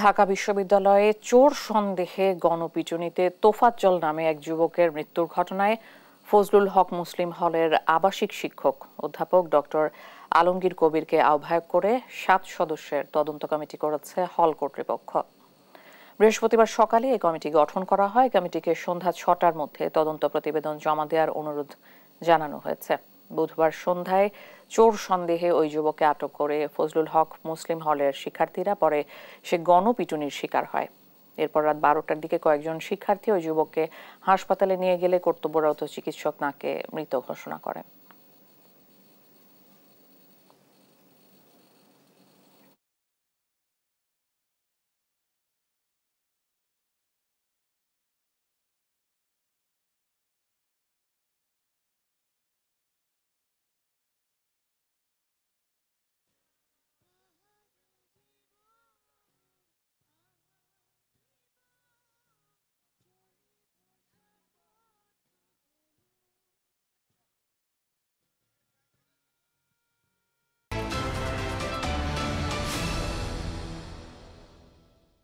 ঢাকা বিশ্ববিদ্যালয়ে চোর সন্দেহে গণপিটুনিতে তোফাজ্জল নামে এক যুবকের মৃত্যুর ঘটনায় ফজলুল হক মুসলিম হলের আবাসিক শিক্ষক অধ্যাপক ডক্টর আলমগীর কবিরকে আহ্বায়ক করে সাত সদস্যের তদন্ত কমিটি করেছে হল কর্তৃপক্ষ। বৃহস্পতিবার সকালে এই কমিটি গঠন করা হয়। কমিটিকে সন্ধ্যা ছটার মধ্যে তদন্ত প্রতিবেদন জমা দেওয়ার অনুরোধ জানানো হয়েছে। বুধবার সন্ধ্যায় চোর সন্দেহে ওই যুবককে আটক করে ফজলুল হক মুসলিম হলের শিক্ষার্থীরা পরে সে গণপিটুনির শিকার হয়। এরপর রাত বারোটার দিকে কয়েকজন শিক্ষার্থী ওই যুবককে হাসপাতালে নিয়ে গেলে কর্তব্যরত চিকিৎসক নাকে মৃত ঘোষণা করেন।